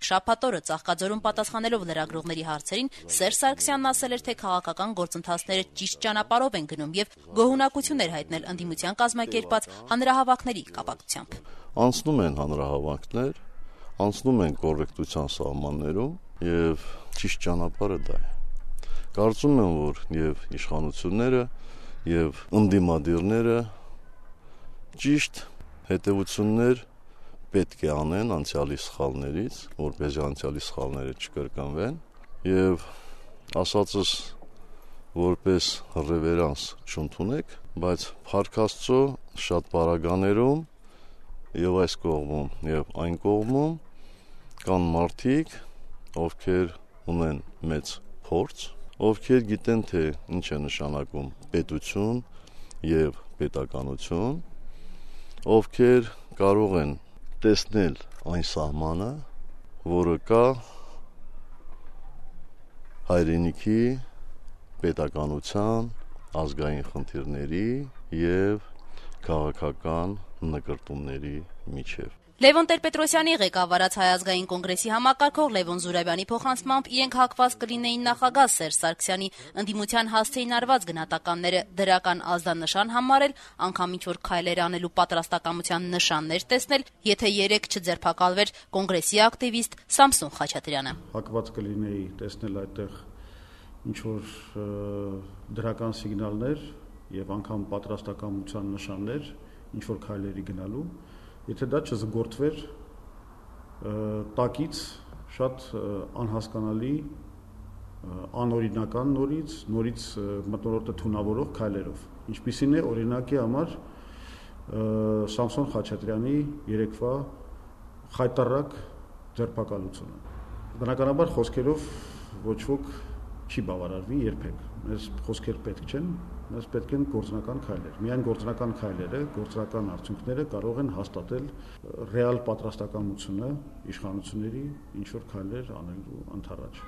Շաբաթ օրը Ծաղկաձորում պատասխանելով լրագրողների հարցերին Սերժ Սարգսյանն ասել էր, թե քաղաքական գործընթացները ճիշտ ճանապարհով են գնում եւ գոհունակություն էր հայտնել ընդդիմության կազմակերպած հանրահավաքների կապակցությամբ։ Անցնում են հանրահավաքներ, անցնում են կոռեկտության սահմաններում եւ ճիշտ ճանապարհը դա է։ Կարծում եմ, որ եւ իշխանությունները եւ ընդդիմադիրները ճիշտ հետեւություններ պետք է անեն անցյալի սխալներից, որպեսզի անցյալի սխալները չկրկնվեն եւ ասածս որպես ռևերանս չընդունեք, բայց Փարքաստծո շատ բարագաներում եւ այս կողմում եւ այն կողմում կան մարդիկ, ովքեր ունեն մեծ փորձ, ովքեր գիտեն թե ինչ է նշանակում պետություն եւ պետականություն, ովքեր կարող են տեսնել այն սահմանը, որը կա հայրենիքի պետականության ազգային խնդիրների եւ քաղաքական նկարտումների միջև Լևոն Տեր-Պետրոսյանի ղեկավարած Հայ ազգային կոնգրեսի համակարգող Լևոն Զուրաբյանի փոխանցմամբ իրենք հակված կլինեին նախագահ Սերժ Սարգսյանի ընդդիմության հասցեին արված գնահատականները դրական ազդանշան համարել, անգամ ինչ որ քայլեր անելու պատրաստակամության նշաններ տեսնել, եթե երեք չձերբակալվեր կոնգրեսի ակտիվիստ Սամսուն Խաչատրյանը։ Հակված կլինեի տեսնել այդտեղ ինչ որ դրական սիգնալներ եւ անգամ պատրաստակամության նշաններ ինչ որ քայլերի գնալու եթե դա չզգորթվեր տակից շատ անհասկանալի անօրինական նորից, նորից մտնոլորտը թունավորող քայլերով։ Ինչպիսին է օրինակի համար Սամսոն Խաչատրյանի երեկվա խայտարակ ձերբակալությունը։ Բնականաբար խոսքերով ոչ ոք չի բավարարվի երբեք։ Մեզ խոսքեր պետք չեն, մեզ պետք են գործնական քայլեր։ Միայն գործնական քայլերը, գործնական արդյունքները կարող են հաստատել ռեալ պատրաստակամությունը իշխանությունների ինչ որ քայլեր անելու ընթരാճ։